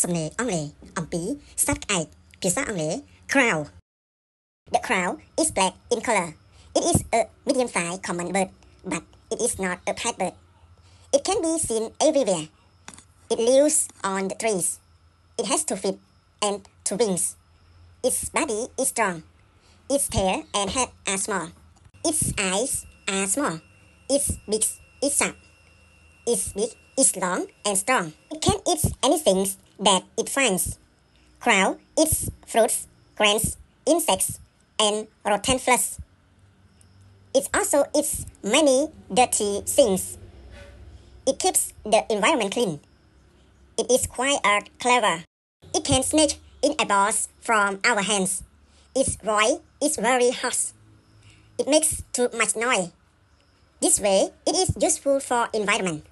សំណេរអង់គ្លេសអំពីសត្វក្អែកភាសាអង់គ្លេស crow The crow is black in color It is a medium-sized common bird but it is not a pet bird It can be seen everywhere It lives on the trees It has two feet and two wings Its body is strong Its tail and head are small Its eyes are small Its beak is sharp Its beak is long and strong. It can eat anything that it finds. Crow eats fruits, grains, insects, and rotten flesh. It also eats many dirty things. It keeps the environment clean. It is quite uh, clever. It can snatch in apples from our hands. Its voice is very harsh. It makes too much noise. This way, it is useful for environment.